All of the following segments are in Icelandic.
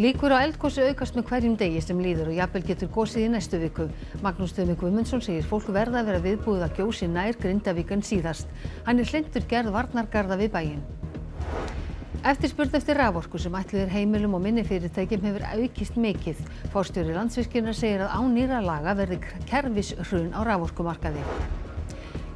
Líkur á eldgosi aukast með hverjum degi sem líður og jafnvel getur gosið í næstu viku. Magnús Tumi Guðmundsson segir fólk verða að vera viðbúið að gjósi nær Grindavík en síðast. Hann er hlindur gerð varnargarða við bæinn. Eftirspurn eftir raforku sem ætluð er heimilum og minni fyrirtækjum hefur aukist mikið. Forstjóri landsvirkjunar segir að án nýra laga verði kerfis hrun á raforkumarkaði.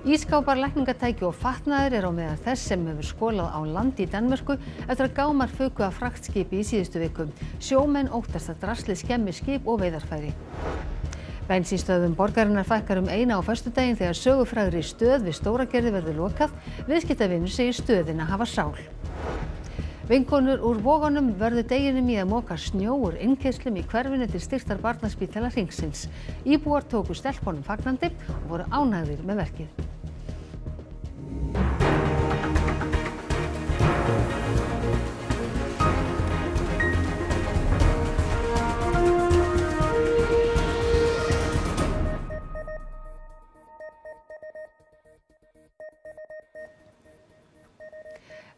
Ískápar, lækningatæki og fatnaður er á meðal þess sem hefur skólað á land í Danmörku eftir að gámar fuku af fraktskipi í síðustu viku. Sjómenn óttast að draslið skemmir skip og veiðarfæri. Bensínstöðum borgarinnar fækkar um eina á föstudaginn þegar sögufræðri stöð við Stóragerði verður lokað. Viðskiptavinur segir stöðina hafa sál. Vinkonur úr Vogunum verður deginum í að moka snjó úr innkeyslum í hverfinu til styrtar barnaspítala Hringsins. Íbúar tóku stelpunum fagnandi og voru ánægðir með verkið.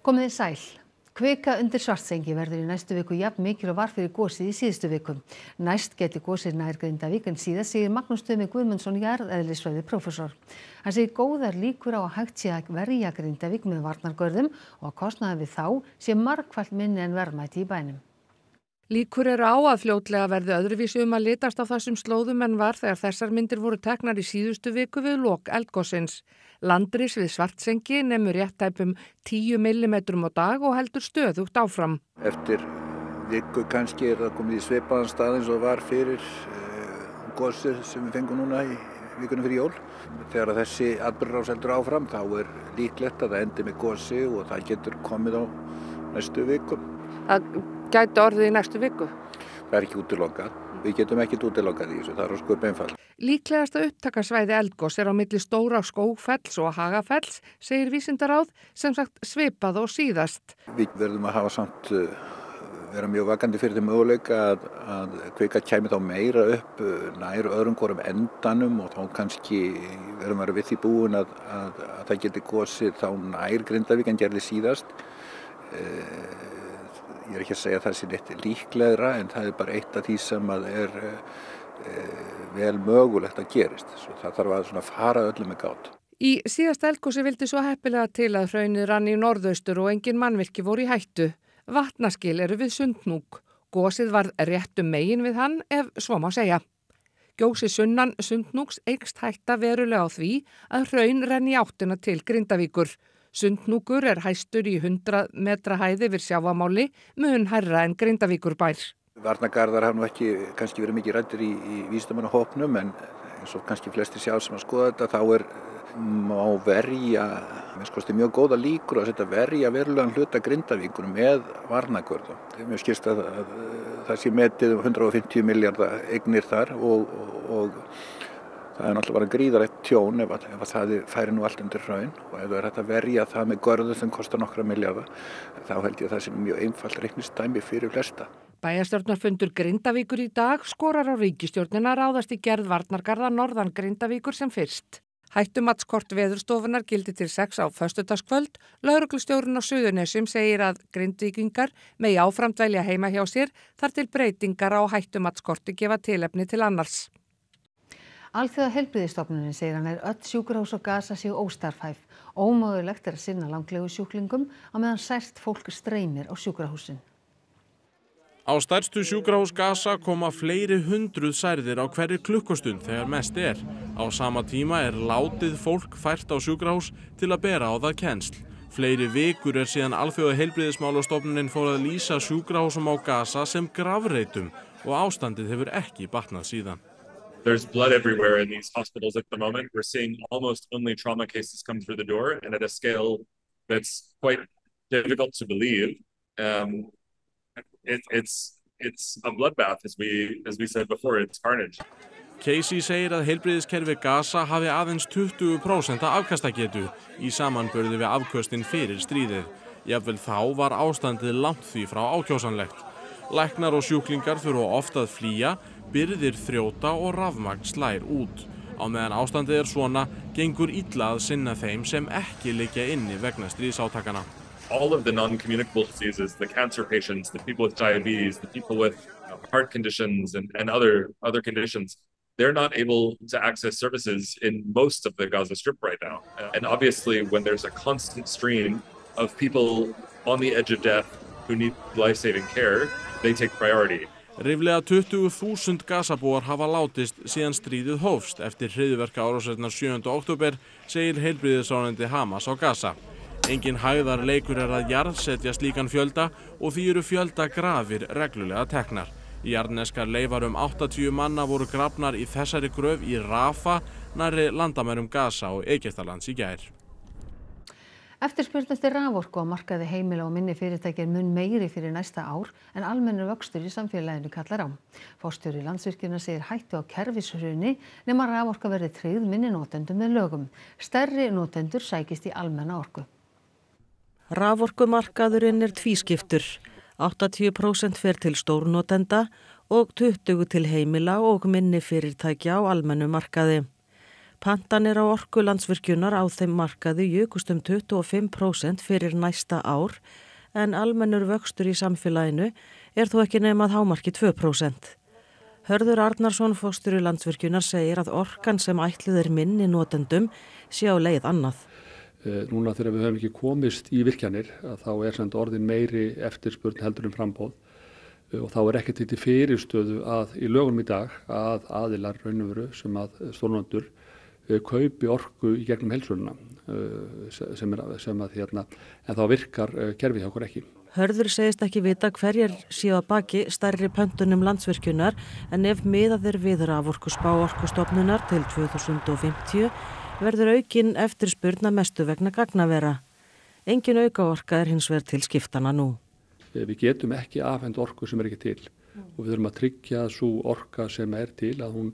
Komið þið sæl. Kvika undir svartsengi verður í næstu viku jafn mikil og var fyrir gósið í síðustu viku. Næst geti gósið nær Grindavík en síðan segir Magnús Dömi Guðmundsson jarðeðlisfræði prófessor. Hann segir góðar líkur á að hægt sé að verja Grindavík með varnargörðum og að kostnaði við þá sé margfald minni en verðmæti í bænum. Líkur eru á að fljótlega verði öðruvísi um að litast á þessum slóðum en var þegar þessar myndir voru teknar í síðustu viku við lok eldgossins. Landris við svartsengi nefnur réttæpum 10 mm á dag og heldur stöðugt áfram. Eftir viku kannski er það komið í sveipaðan stað eins og var fyrir uh, gossið sem við fengum núna í vikunum fyrir jól. Þegar þessi atbyrðarás heldur áfram þá er líklegt að það endi með gossi og það getur komið á næstu vikum. Það gæti orðið í næstu viku? Það er ekki útilokað. Við getum ekkert útilokað í þessu, það er á sköp einfall. Líklegasta upptakasvæði eldgós er á milli stóra skófells og hagafells, segir vísindaráð, sem sagt svipað og síðast. Við verðum að hafa samt uh, vera mjög vakandi fyrir því möguleika að, að kvika kæmi þá meira upp uh, nær öðrum hvorum endanum og þá kannski verðum vera við því búin að, að, að það geti gósið þá nær Grindavík en gerði síðast. Uh, ég er ekki að segja að það sé neitt líklegra en það er bara eitt af því sem að er e, vel mögulegt að gerist. Svo það þarf að fara öllum með gátt. Í síðast elgósi vildi svo heppilega til að hraunir rann í norðaustur og engin mannvirki voru í hættu. Vatnaskil eru við sundnúk. Gósið var réttum megin við hann ef svo má segja. Gjósi sunnan sundnúks eigst hætta verulega á því að hraun renni áttina til Grindavíkur. Sundnúkur er hæstur í 100 metra hæði við sjávamáli mun herra en Grindavíkur bær. Varnagarðar hafa nú ekki kannski verið mikið rættir í, í vísdamanna hópnum en eins og kannski flesti sjálf sem að skoða þetta þá er má verja, við skoðum mjög góða líkur að setja verja verulegan hluta Grindavíkur með varnagörðum. Mér skilst að, að, að það sé metið 150 um miljardar eignir þar og, og, og Það er náttúrulega bara gríðarlegt tjón ef, ef það færi nú allt undir hraun og ef það er hægt að verja það með görðu sem kostar nokkra miljardar þá held ég að það sé mjög einfalt reiknistæmi fyrir flesta. Bæjastjórnarfundur Grindavíkur í dag skorar á ríkistjórnina ráðast í gerð varnargarða Norðan Grindavíkur sem fyrst. Hættumatskort veðurstofunar gildi til sex á föstudagskvöld. Lauruglustjórun á Suðunessum segir að grindvíkingar megi áframdvælja heima hjá sér þar til breytingar á hættumatskorti gefa tilefni til annars. Alþjóða helbriðistofnunin segir hann er öll sjúkrahús og gasa séu óstarfhæf. Ómögulegt er að sinna langlegu sjúklingum á meðan sært fólk streymir á sjúkrahúsin. Á stærstu sjúkrahús Gaza koma fleiri hundruð særðir á hverju klukkustund þegar mest er. Á sama tíma er látið fólk fært á sjúkrahús til að bera á það kennsl. Fleiri vikur er síðan alþjóða heilbriðismálastofnunin fór að lýsa sjúkrahúsum á Gaza sem gravreitum og ástandið hefur ekki batnað síðan. There's blood everywhere in these hospitals at the moment. We're seeing almost only trauma cases come through the door and at a scale that's quite difficult to believe. Um, it, it's, it's a bloodbath as we, as we said before, it's carnage. Casey segir að heilbriðiskerfi Gaza hafi aðeins 20% afkastagetu í samanbörðu við afkvöstin fyrir stríðið. Jafnvel þá var ástandið langt því frá ákjósanlegt. Læknar og sjúklingar þurfa ofta að flýja byrðir þrjóta og rafmagn slær út. Á meðan ástandið er svona gengur illa að sinna þeim sem ekki liggja inni vegna stríðsátakana. all of the non-communicable diseases, the cancer patients, the people with diabetes, the people with uh, heart conditions and, and other, other conditions, they're not able to access services in most of the Gaza Strip right now. And obviously, when there's a constant stream of people on the edge of death who need life-saving care, they take priority. Ríflega 20.000 gasabúar hafa látist síðan stríðið hófst eftir hriðverka árásirnar 7. oktober, segir heilbriðisánandi Hamas á Gaza. Engin hæðar leikur er að jarðsetja slíkan fjölda og því eru fjölda grafir reglulega teknar. Jarneskar leifar um 80 manna voru grafnar í þessari gröf í Rafa, næri landamærum Gaza og Egyptalands í gær. Eftirspurn eftir raforku á markaði heimila og minni fyrirtæki er mun meiri fyrir næsta ár en almennur vöxtur í samfélaginu kallar á. Fórstjóri landsvirkjuna segir hættu á kerfishruni nema raforka verði tryggð minni notendum með lögum. Stærri notendur sækist í almenna orku. Raforkumarkaðurinn er tvískiptur. 80% fer til stórnotenda og 20 til heimila og minni fyrirtækja á almennu markaði. Pantanir á orku landsvirkjunar á þeim markaði jökust um 25% fyrir næsta ár en almennur vöxtur í samfélaginu er þó ekki nefn að hámarki 2%. Hörður Arnarsson fóstur í landsvirkjunar segir að orkan sem ætlið er minni notendum sé á leið annað. Núna þegar við höfum ekki komist í virkjanir þá er senda orðin meiri eftirspurn heldur um frambóð og þá er ekkert þetta fyrirstöðu að í lögunum í dag að aðilar raunveru sem að Eh, kaupi orku í gegnum helsuna eh, sem, er, sem að hérna, en þá virkar eh, kerfið hjá okkur ekki. Hörður segist ekki vita hverjar séu að baki stærri pöntunum landsvirkjunar en ef miðaðir viður af orku spá orkustofnunar til 2050 verður aukin eftir spurna mestu vegna gagnavera. Engin auka orka er hins verð til skiptana nú. Við getum ekki afhend orku sem er ekki til og við þurfum að tryggja svo orka sem er til að hún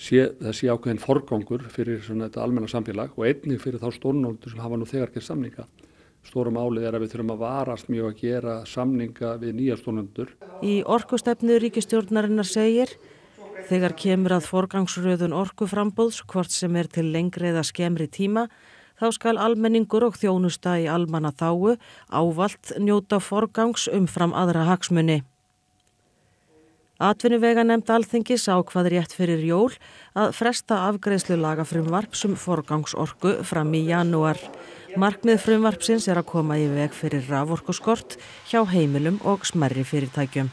sé, það sé ákveðin forgangur fyrir svona þetta almenna samfélag og einnig fyrir þá stórnóldur sem hafa nú þegar gert samninga. Stórum álið er að við þurfum að varast mjög að gera samninga við nýja stórnóldur. Í orkustefnu ríkistjórnarinnar segir þegar kemur að forgangsröðun orkuframbóðs hvort sem er til lengri eða skemri tíma þá skal almenningur og þjónusta í almanna þáu ávalt njóta forgangs umfram aðra hagsmunni. Atvinnuvega nefnd alþingis ákvað rétt fyrir jól að fresta afgreðslu lagafrumvarpsum forgangsorku fram í janúar. Markmið frumvarpsins er að koma í veg fyrir raforkuskort hjá heimilum og smerri fyrirtækjum.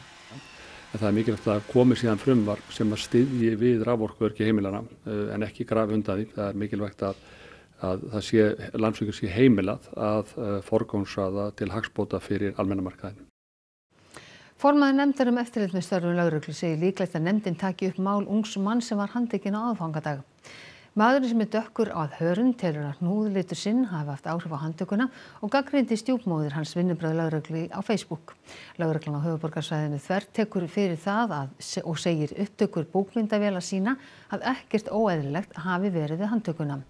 Það er mikilvægt að komi síðan frumvarp sem að styðji við raforkuverki heimilana eh, en ekki grafi undan því. Það er mikilvægt að, að það sé landsvíkur sé heimilað að eh, forgangsaða til hagspóta fyrir almennamarkaðin. Formaður nefndar um eftirlit með störfum lauruglu segir líklegt að nefndin taki upp mál ungs mann sem var handekinn á aðfangadag. Maðurinn sem er dökkur að hörun telur að hnúðlitur sinn hafi haft áhrif á handtökuna og gaggrindi stjúpmóðir hans vinnubröð lauruglu á Facebook. Lauruglan á höfuborgarsvæðinu þvert tekur fyrir það að, og segir upptökur bókmyndavela sína að ekkert óeðrilegt hafi verið við handtökuna.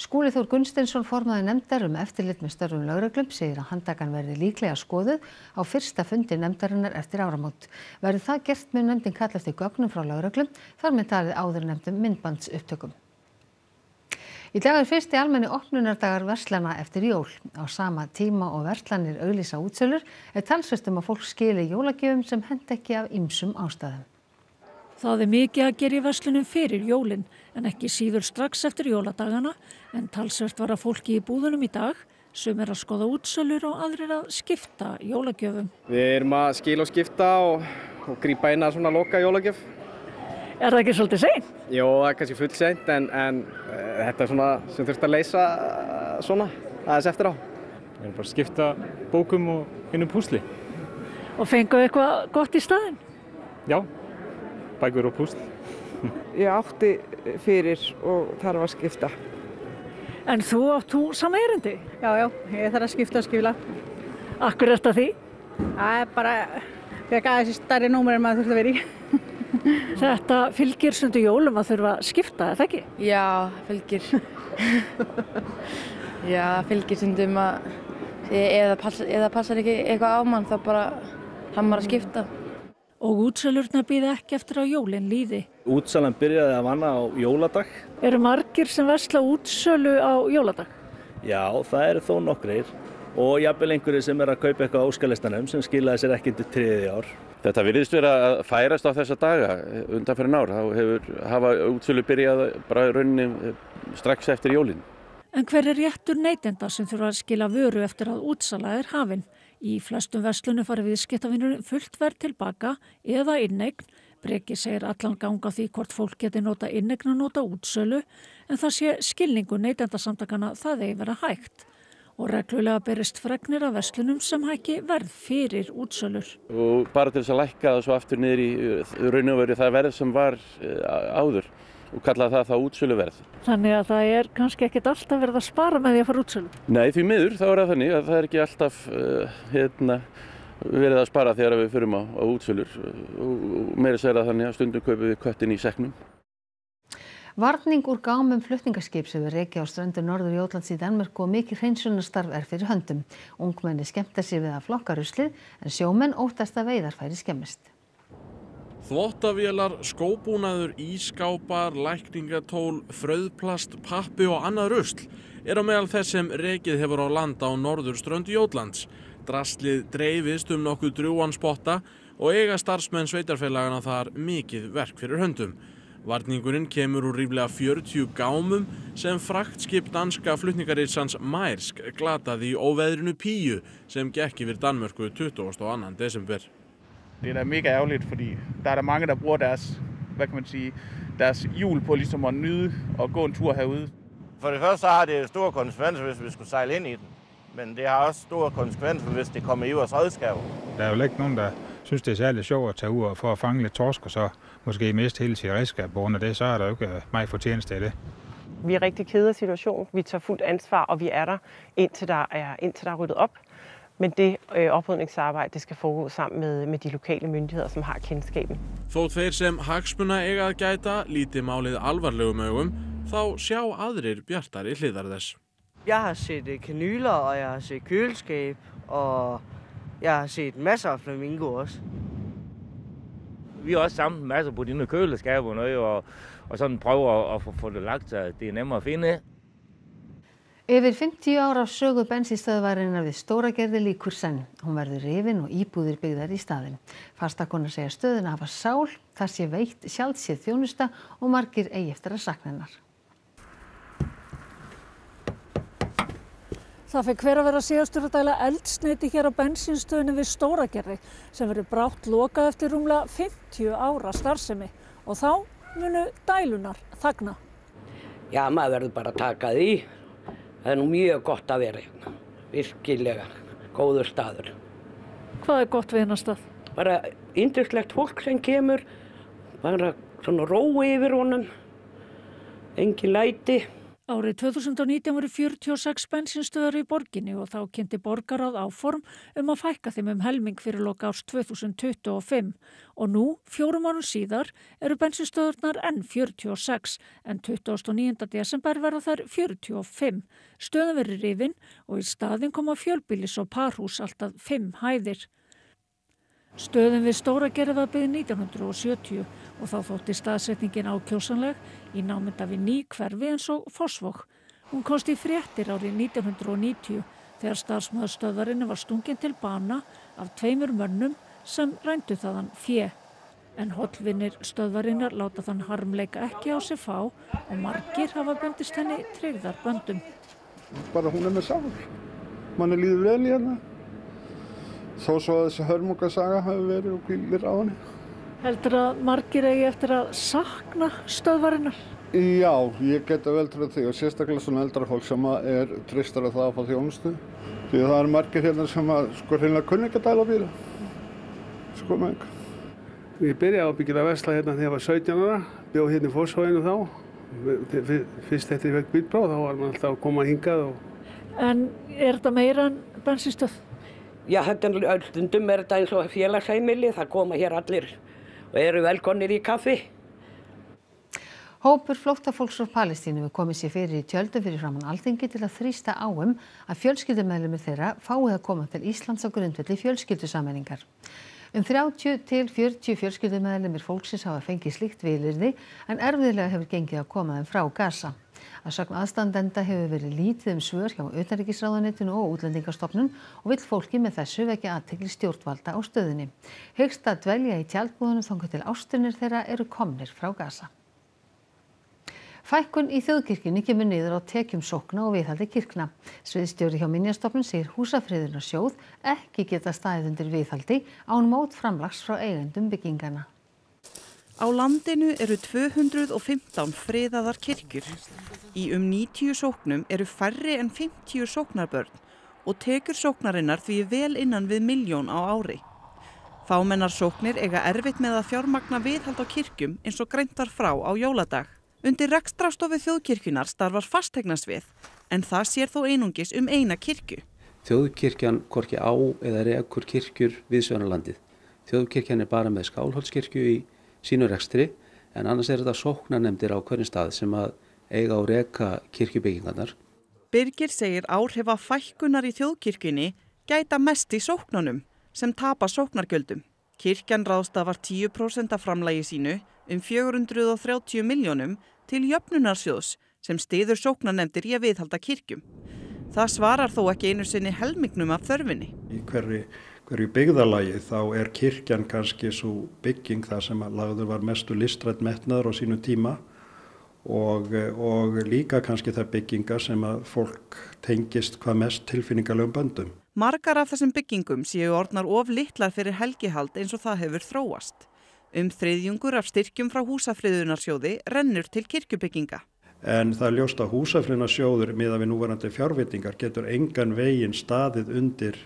Skúli Þór Gunsteinsson formaði nefndar um eftirlit með störfum lauruglum segir að handakan verði líklega skoðuð á fyrsta fundi nefndarinnar eftir áramót. Verði það gert með nefndin kall eftir gögnum frá lauruglum þar með talið áður nefndum myndbandsupptökum. Í dag er fyrsti almenni opnunardagar verslana eftir jól. Á sama tíma og verslanir auglýsa útsölur er talsvestum að fólk skili jólagjöfum sem hend ekki af ymsum ástæðum. Það er mikið að gera í verslunum fyrir jólinn en ekki síður strax eftir jóladagana en talsvert var að fólki í búðunum í dag sem er að skoða útsölur og aðrir að skipta jólagjöfum. Við erum að skila og skipta og, og grýpa inn að svona loka jólagjöf. Er það ekki svolítið seint? Jó, það er kannski full seint en, en uh, þetta er svona sem þurft að leysa uh, svona aðeins eftir á. Við erum bara að skipta bókum og hinnum púsli. Og fenguðu eitthvað gott í staðin? Já, bækur og púsl. Ég átti fyrir og þarf að skipta. En þú átt þú sama erindi? Já, já, ég þarf að skipta og skifla. Akkur er þetta því? Það er bara, fekk aðeins í starri númur en maður þurfti að vera í. Þetta fylgir sundu jólum að þurfa að skipta, er það ekki? Já, fylgir. Já, fylgir sundum að eða, pass, eða passar ekki eitthvað á mann þá bara hann bara að skipta. Og útsölurna býða ekki eftir á jólinn líði. Útsalan byrjaði að vanna á jóladag. Eru margir sem vesla útsölu á jóladag? Já, það eru þó nokkrir. og jafnvel einhverju sem er að kaupa eitthvað á óskalistanum sem skilaði sér ekki til triðið ár. Þetta virðist vera að færast á þessa daga undan fyrir nár. Þá hefur hafa útsölu byrjað bara rauninni strax eftir jólinn. En hver er réttur neytenda sem þurfa að skila vöru eftir að útsala er hafinn? Í flestum vestlunum farið við skiptavinnur fullt verð tilbaka eða innegn. Breki segir allan ganga því hvort fólk geti nota innegn og nota útsölu en það sé skilningu neytendasamtakana það eigi vera hægt. Og reglulega berist fregnir af vestlunum sem hækki verð fyrir útsölur. Og bara til þess að lækka það svo aftur niður í raun og veru það verð sem var áður og kalla það þá útsöluverð. Þannig að það er kannski ekkit alltaf verið að spara með því að fara útsölu? Nei, því miður þá er það þannig að það er ekki alltaf uh, hérna, verið að spara þegar við fyrum á, á útsölur og meira segir að þannig að stundum kaupum við köttin í seknum. Varning úr gámum flutningaskip sem er reiki á ströndu Norður Jótlands í Danmark og mikið hreinsunarstarf er fyrir höndum. Ungmenni skemmta sér við að flokka ruslið en sjómenn óttast að veiðar færi skemmist. Þvottavélar, skóbúnaður, ískápar, lækningatól, fröðplast, pappi og annað rusl er á meðal þess sem rekið hefur á landa á norður ströndu Jótlands. Drastlið dreifist um nokkuð drjúan spotta og eiga starfsmenn sveitarfélagana þar mikið verk fyrir höndum. Varningurinn kemur úr ríflega 40 gámum sem fraktskip danska flutningaritsans Mærsk glataði í óveðrinu Píu sem gekk yfir Danmörku 22. desember. Det er da mega ærgerligt, fordi der er der mange, der bruger deres, hvad kan man sige, deres jul på ligesom at nyde og gå en tur herude. For det første så har det store konsekvenser, hvis vi skulle sejle ind i den. Men det har også store konsekvenser, hvis det kommer i vores redskaber. Der er jo ikke nogen, der synes, det er særlig sjovt at tage ud for at fange lidt torsk, og så måske miste hele sit redskab på grund af det, så er der jo ikke meget fortjeneste i det. Vi er rigtig kede af situationen. Vi tager fuldt ansvar, og vi er der, indtil der er, indtil der er ryddet op. Men det øh, oprydningsarbejde det skal foregå sammen med, med de lokale myndigheder, som har kendskapen. Þótt þeir sem hagsmuna eiga að gæta líti málið alvarlegum augum, þá sjá aðrir bjartari hliðar þess. Jeg har set kanyler, og jeg har set køleskab, og jeg har set masser af flamingo også. Vi har også samlet masser på dine køleskaber nu, og, og sådan prøver at, at få, få det lagt, så det er nemmere at finde. Yfir 50 ára sögu bensinstöðvarinnar við Stóragerði líkur senn. Hún verður rifin og íbúðir byggðar í staðin. Fastakonar segja stöðuna hafa sál, þar sé veitt sjálfséð þjónusta og margir eigi eftir að sakna hennar. Það fekk hver að vera síðastur að dæla eldsneiti hér á bensinstöðinu við Stóragerði sem verður brátt lokað eftir rúmlega 50 ára starfsemi og þá munu dælunar þagna. Já, maður verður bara að taka því. Það er nú mjög gott að vera hérna, virkilega góður staður. Hvað er gott við hennar stað? Bara yndislegt fólk sem kemur, bara svona rói yfir honum, engin læti. Árið 2019 voru 46 bensinstöðar í borginni og þá kynnti borgarað áform um að fækka þeim um helming fyrir loka árs 2025 og nú, fjórum árum síðar, eru bensinstöðarnar enn 46 en 29. desember verða þær 45. Stöðum verið rifin og í staðin koma fjölbílis og parhús alltaf 5 hæðir. Stöðum við stóra gerði var byggð 1970 og þá þótti staðsetningin ákjósanleg í námynda við ný hverfi eins og Fossvók. Hún kosti fréttir árið 1990 þegar starfsmöður stöðvarinnu var stungin til bana af tveimur mönnum sem rændu þaðan fjö. En hollvinnir stöðvarinnar láta þann harmleika ekki á sig fá og margir hafa bendist henni tryggðar böndum. Bara hún er með sál. Mann er líður vel í hérna. Þó svo að þessi hörmungasaga hafi verið og kvílir á henni. Heldur að margir eigi eftir að sakna stöðvarinnar? Já, ég geta vel trúið því og sérstaklega svona eldra fólk sem er tristar að það að fá þjónustu. Því að það eru margir hérna sem að sko hreinlega kunni ekki að dæla bíla. Sko með einhver. Ég byrjaði á byggjum að vesla hérna þegar ég var 17 ára, bjóð hérna í Fóshóinu þá. Fyrst eftir ég fekk bílbráð þá var maður alltaf að koma hingað. Og... En er þetta meira en bensinstöð? Já, þetta, stundum er þetta eins og félagsheimili, það koma hér allir og eru velkonir í kaffi. Hópur flóttafólks frá Palestínu við komið sér fyrir í tjöldu fyrir framann alþingi til að þrýsta áum að fjölskyldumæðlumir þeirra fáið að koma til Íslands á grundvelli fjölskyldusammenningar. Um 30 til 40 fjölskyldumæðlumir fólksins hafa fengið slíkt vilirði en erfiðlega hefur gengið að koma þeim frá Gaza. Að sögn aðstandenda hefur verið lítið um svör hjá utanríkisráðuneytinu og útlendingastofnun og vill fólki með þessu vekja aðtekli stjórnvalda á stöðunni. Hyggst að dvelja í tjaldbúðunum þangað til ástunir þeirra eru komnir frá Gaza. Fækkun í þjóðkirkjunni kemur niður á tekjum sókna og viðhaldi kirkna. Sviðstjóri hjá Minjastofnun segir húsafriðurna sjóð ekki geta staðið undir viðhaldi án mót framlags frá eigendum byggingana. Á landinu eru 215 friðaðar kirkjur. Í um 90 sóknum eru færri en 50 sóknarbörn og tekur sóknarinnar því vel innan við miljón á ári. Fámennar sóknir eiga erfitt með að fjármagna viðhald á kirkjum eins og greint var frá á jóladag. Undir rekstrastofu þjóðkirkjunar starfar fastegnasvið en það sér þó einungis um eina kirkju. Þjóðkirkjan korki á eða rekur kirkjur við Sjónalandið. Þjóðkirkjan er bara með skálhaldskirkju í sínu rekstri en annars er þetta sóknarnemdir á hverjum stað sem að eiga og reka kirkjubyggingarnar. Birgir segir áhrif af fækkunar í þjóðkirkjunni gæta mest í sóknunum sem tapa sóknargjöldum. Kirkjan ráðstafar 10% af framlægi sínu um 430 miljónum til jöfnunarsjóðs sem stiður sóknarnemdir í að viðhalda kirkjum. Það svarar þó ekki einu sinni helmingnum af þörfinni. Í hverju, hverju byggðalagi þá er kirkjan kannski svo bygging það sem að lagður var mestu listrætt metnaður á sínu tíma og, og líka kannski það byggingar sem að fólk tengist hvað mest tilfinningalegum böndum. Margar af þessum byggingum séu orðnar of litlar fyrir helgihald eins og það hefur þróast. Um þriðjungur af styrkjum frá húsafriðunarsjóði rennur til kirkjubygginga. En það er ljóst að húsafriðunarsjóður miða við núvarandi fjárvitingar getur engan veginn staðið undir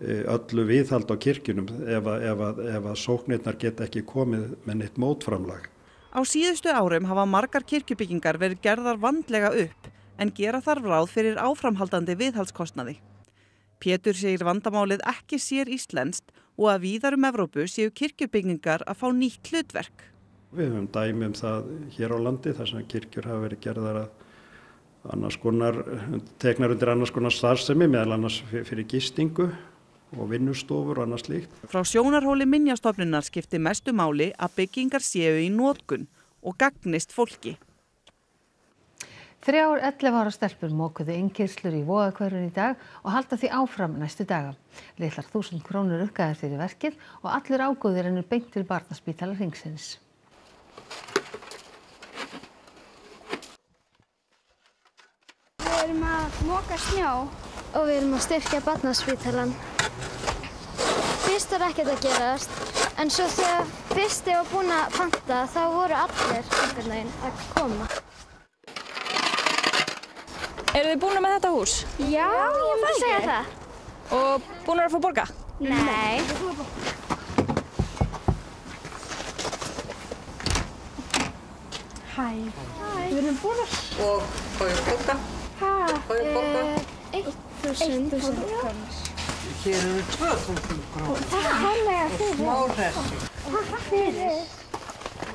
öllu viðhald á kirkjunum ef að, ef að, ef að sóknirnar geta ekki komið með neitt mótframlag. Á síðustu árum hafa margar kirkjubyggingar verið gerðar vandlega upp en gera þarf ráð fyrir áframhaldandi viðhaldskostnaði. Pétur segir vandamálið ekki sér íslenskt og að víðar um Evrópu séu kirkjubyggingar að fá nýtt hlutverk. Við höfum dæmi um það hér á landi þar sem kirkjur hafa verið gerðar að annars konar, teknar undir annars konar starfsemi meðal annars fyrir gistingu og vinnustofur og annars líkt. Frá sjónarhóli minjastofnunar skipti mestu máli að byggingar séu í nótkun og gagnist fólki. Þrjár 11 ára stelpur mókuðu innkyrslur í voðakverfin í dag og halda því áfram næstu daga. Litlar þúsund krónur uppgæðar fyrir verkið og allir ágóðir ennur beint til barnaspítala ringsins. Við erum að móka snjó og við erum að styrkja barnaspítalan. Fyrst var ekkert að gerast, en svo þegar fyrst ég var búin að panta þá voru allir einhvern veginn að koma. Eru þið búin með þetta hús? Já, ég myndi segja það. Og búin að fá borga? Nei. Hæ. Við erum búin að... Og hvað er borga? Hæ? Hvað er borga? Eitt þúsund krónur. Hér eru 2000 krónur. Takk hérlega fyrir. Smá hressi. Takk fyrir.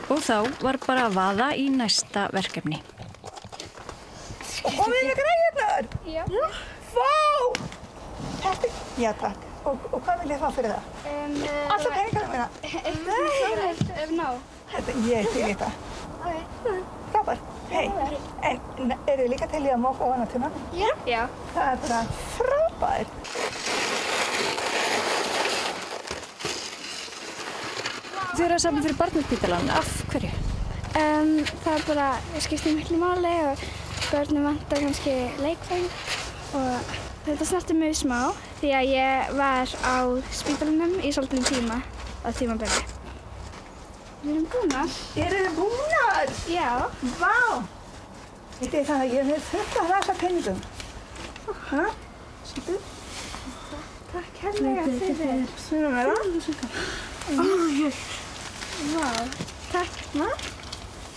Og þá var bara að vaða í næsta verkefni. Og komið með greiðnar? Já. Vá! Þetta, já takk. Og, og hvað vil ég fá fyrir það? Um, Alla peningarna mína? Ef ná. Þetta, ég til í það. Frábær. Hei, en eru þið líka til í að móka ofan á tunnanum? Já. Já. Það er bara frábær. Þið eru að safna fyrir barnaspítalan. Af hverju? Um, það er bara, skiptir miklu máli og börnum vantar kannski leikfæng og þetta snerti mjög smá því að ég var á spítalunum í svolítið tíma á tímabili. Við erum búnar. Eru þið búnar? Já. Vá! Þetta er það að ég hef fullt af þessa peningum. Hæ? Sýttu? Takk hérlega fyrir. Svunum vera? Vá. Takk.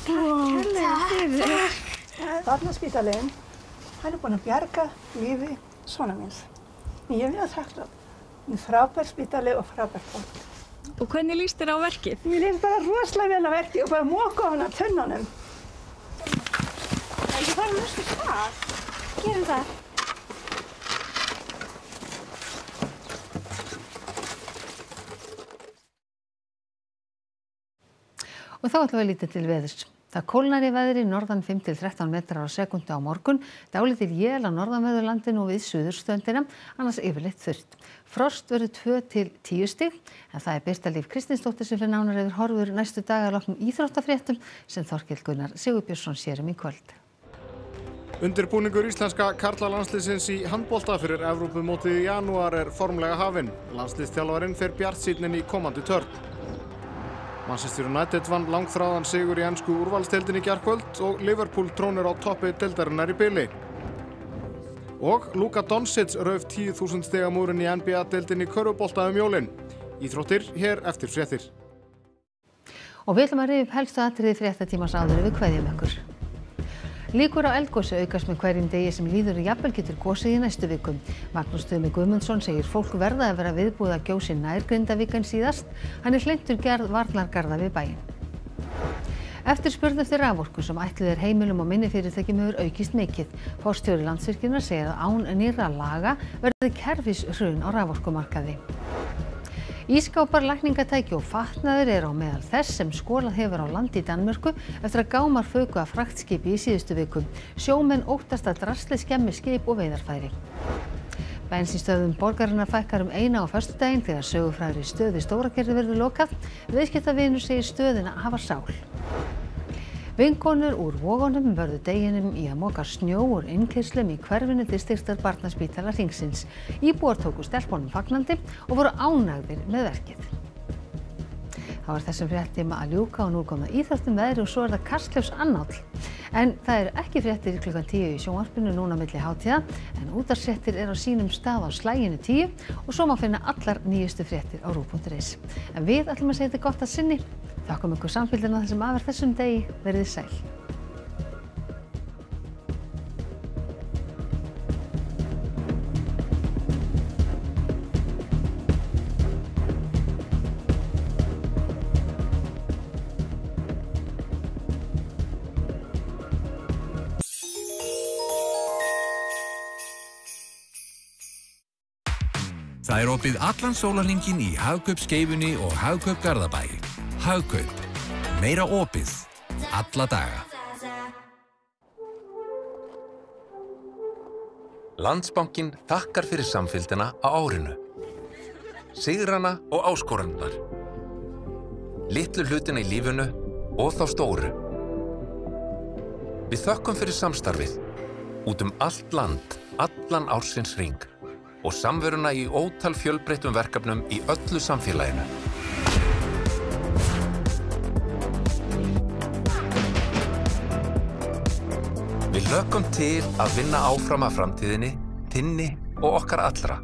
Takk hérlega fyrir. Barnaspítalinn, hann er búinn að bjarga lífi svona minns. Ég er mjög þakklátt. Hann er frábær spítali og frábær fólk. Og hvernig líst þér á verkið? Mér líst bara rosalega vel á verkið og bara móka á tönnunum. Ekki fara næstu stað. Gerum það. Og þá ætlum við að líta til veðurs. Það kólnar í veðri norðan 5-13 metrar á sekundu á morgun, dálítil jél á norðanveðurlandinu og við suðurstöndina, annars yfirleitt þurft. Frost verður 2-10 stig, en það er Birta Líf Kristinsdóttir sem fyrir nánar yfir horfur næstu dagar loknum íþróttafréttum sem Þorkild Gunnar Sigurbjörnsson sérum í kvöld. Undirbúningur íslenska karlalandsliðsins í handbólta fyrir Evrópumótið í janúar er formlega hafinn. Landsliðstjálfarinn fer bjart síðnin í komandi törn. Manchester United vann langþráðan sigur í ennsku úrvalstildin í gærkvöld og Liverpool trónir á toppi dildarinnar í byli. Og Luka Doncic rauf 10.000 stegamúrin í NBA-dildin í körubólta um jólinn. Íþróttir hér eftir fréttir. Og við ætlum að rifja upp helstu atriði fréttatímas áður við kveðjum ykkur. Líkur á eldgósi aukast með hverjum degi sem líður og jafnvel getur gósið í næstu vikum. Magnús Tumi Guðmundsson segir fólk verða að vera viðbúið að gjósi nær Grindavík en síðast. Hann er hleintur gerð varnargarða við bæinn. Eftir spurð eftir raforku sem ætlið er heimilum og minni fyrirtækjum hefur aukist mikið. Fórstjóri landsvirkjuna segir að án nýra laga verði kerfis hrun á raforkumarkaði. Ískápar, lækningatæki og fatnaður er á meðal þess sem skólað hefur á landi í Danmörku eftir að gámar föku að fraktskipi í síðustu viku. Sjómenn óttast að drasli skemmi skip og veiðarfæri. Bensinstöðum borgarinnar fækkar um eina á föstudaginn þegar sögufræðri stöði stórakerði verður lokað. Viðskiptavinur segir stöðina hafa sál. Vinkonur úr Vogunum vörðu deginum í að moka snjó úr innkeyslum í hverfinu til styrtar barnaspítala Ringsins. Íbúar tóku stelpunum fagnandi og voru ánægðir með verkið. Það var þessum fréttima að ljúka og nú kom það íþjóttum veðri og svo er það Kastljós annáll. En það eru ekki fréttir klukkan tíu í sjónvarpinu núna milli hátíða en útarsréttir er á sínum stað á slæginu tíu og svo má finna allar nýjustu fréttir á rú.is. En við ætlum að segja þetta gott að sinni. Þakkum ykkur samfélgina þessum aðverð þessum degi. Verðið sæl. Það er opið allan sólarhingin í Hagkaup skeifunni og Hagkaup Garðabæ. Hagkaup. Meira opið. Alla daga. Landsbankin þakkar fyrir samfélgdina á árinu. Sigrana og áskorannar. Littlu hlutina í lífunu og þá stóru. Við þökkum fyrir samstarfið. Út um allt land, allan ársins ring og samveruna í ótal fjölbreyttum verkefnum í öllu samfélaginu. Við lökum til að vinna áfram að framtíðinni, þinni og okkar allra.